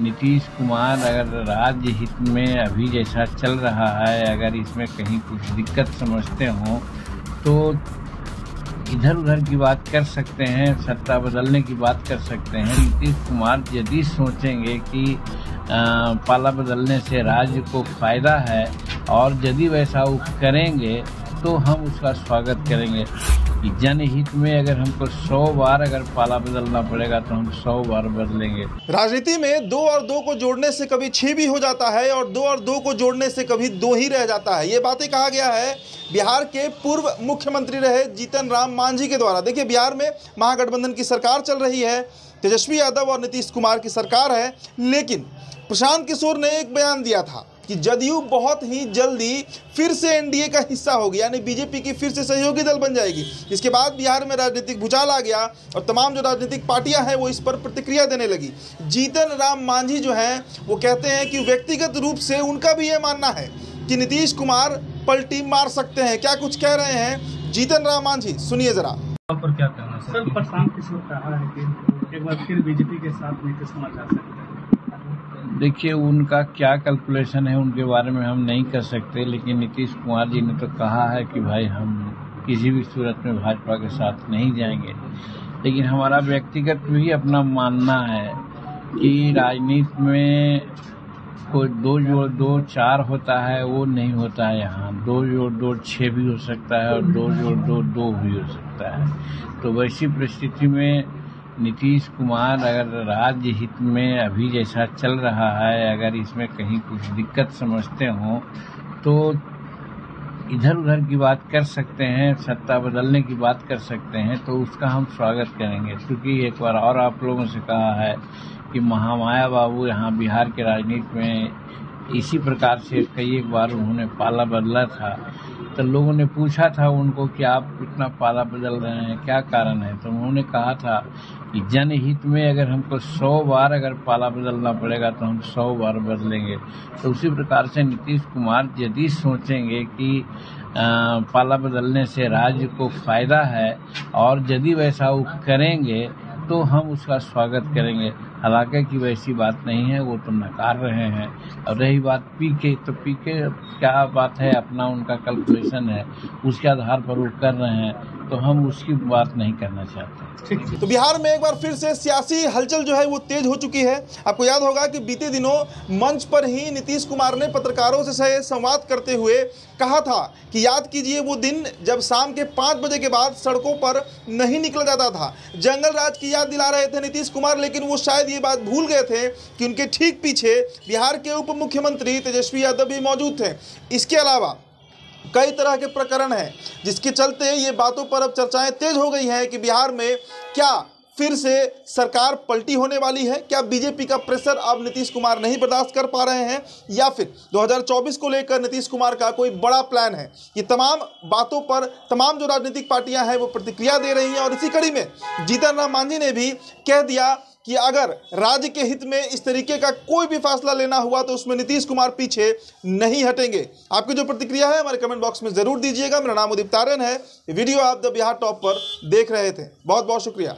नीतीश कुमार, अगर राज्य हित में अभी जैसा चल रहा है, अगर इसमें कहीं कुछ दिक्कत समझते हों तो इधर उधर की बात कर सकते हैं, सत्ता बदलने की बात कर सकते हैं। नीतीश कुमार यदि सोचेंगे कि पाला बदलने से राज्य को फ़ायदा है, और यदि वैसा वो करेंगे तो हम उसका स्वागत करेंगे। कि जनहित में अगर हमको सौ बार अगर पाला बदलना पड़ेगा तो हम सौ बार बदलेंगे। राजनीति में दो और दो को जोड़ने से कभी छह भी हो जाता है और दो और दो को जोड़ने से कभी दो ही रह जाता है। ये बातें कहा गया है, बिहार के पूर्व मुख्यमंत्री रहे जीतन राम मांझी के द्वारा। देखिए, बिहार में महागठबंधन की सरकार चल रही है, तेजस्वी यादव और नीतीश कुमार की सरकार है, लेकिन प्रशांत किशोर ने एक बयान दिया था कि जदयू बहुत ही जल्दी फिर से एनडीए का हिस्सा होगी यानी बीजेपी की फिर से सहयोगी दल बन जाएगी। इसके बाद बिहार में राजनीतिक भूचाल आ गया और तमाम जो राजनीतिक पार्टियाँ हैं वो इस पर प्रतिक्रिया देने लगी। जीतन राम मांझी जो हैं वो कहते हैं कि व्यक्तिगत रूप से उनका भी ये मानना है कि नीतीश कुमार पलटी मार सकते हैं। क्या कुछ कह रहे हैं? जीतन राम मांझी सुनिए जरा। पर क्या कहना सर प्रशांत किशोर कहा है कि एक बार फिर बीजेपी के साथ नीतीश कुमार जा सकते हैं। देखिए, उनका क्या कैलकुलेशन है, उनके बारे में हम नहीं कर सकते, लेकिन नीतीश कुमार जी ने तो कहा है कि भाई हम किसी भी सूरत में भाजपा के साथ नहीं जाएँगे। लेकिन हमारा व्यक्तिगत भी अपना मानना है कि राजनीति में कोई दो जोड़, दो चार होता है, वो नहीं होता है यहाँ। दो जोड़, दो छः भी हो सकता है और दो जोड़, दो दो भी हो सकता है। तो वैसी परिस्थिति में नीतीश कुमार, अगर राज्य हित में अभी जैसा चल रहा है, अगर इसमें कहीं कुछ दिक्कत समझते हों तो इधर उधर की बात कर सकते हैं, सत्ता बदलने की बात कर सकते हैं तो उसका हम स्वागत करेंगे। क्योंकि एक बार और आप लोगों से कहा है कि महामाया बाबू यहाँ बिहार के राजनीति में इसी प्रकार से कई एक बार उन्होंने पाला बदला था। तो लोगों ने पूछा था उनको कि आप इतना पाला बदल रहे हैं क्या कारण है? तो उन्होंने कहा था कि जनहित में अगर हमको सौ बार अगर पाला बदलना पड़ेगा तो हम सौ बार बदलेंगे। तो उसी प्रकार से नीतीश कुमार यदि सोचेंगे कि आ, पाला बदलने से राज्य को फ़ायदा है और यदि वैसा वो करेंगे तो हम उसका स्वागत करेंगे। हालाँकि की वैसी बात नहीं है, वो तो नकार रहे हैं। और रही बात पी के तो पी के क्या बात है? अपना उनका कैलकुलेशन है। उसके आधार पर वो कर रहे हैं तो हम उसकी बात नहीं करना चाहते। तो बिहार में एक बार फिर से सियासी हलचल जो है वो तेज हो चुकी है। आपको याद होगा कि बीते दिनों मंच पर ही नीतीश कुमार ने पत्रकारों से संवाद करते हुए कहा था कि याद कीजिए वो दिन जब शाम के पाँच बजे के बाद सड़कों पर नहीं निकला जाता था। जंगल राज की याद दिला रहे थे नीतीश कुमार, लेकिन वो शायद ये बात भूल गए थे कि उनके ठीक पीछे बिहार के उप मुख्यमंत्री तेजस्वी यादव भी मौजूद थे। इसके अलावा कई तरह के प्रकरण हैं, जिसके चलते ये बातों पर अब चर्चाएँ तेज हो गई हैं कि बिहार में क्या फिर से सरकार पलटी होने वाली है? क्या बीजेपी का प्रेशर अब नीतीश कुमार नहीं बर्दाश्त कर पा रहे हैं? या फिर 2024 को लेकर नीतीश कुमार का कोई बड़ा प्लान है? ये तमाम बातों पर तमाम जो राजनीतिक पार्टियाँ हैं, वो प्रतिक्रिया दे रही हैं और इसी कड़ी में जीतन राम मांझी ने भी कह दिया कि अगर राज्य के हित में इस तरीके का कोई भी फैसला लेना हुआ तो उसमें नीतीश कुमार पीछे नहीं हटेंगे। आपकी जो प्रतिक्रिया है, हमारे कमेंट बॉक्स में ज़रूर दीजिएगा। मेरा नाम उदित तारन है। वीडियो आप द बिहार टॉप पर देख रहे थे। बहुत बहुत शुक्रिया।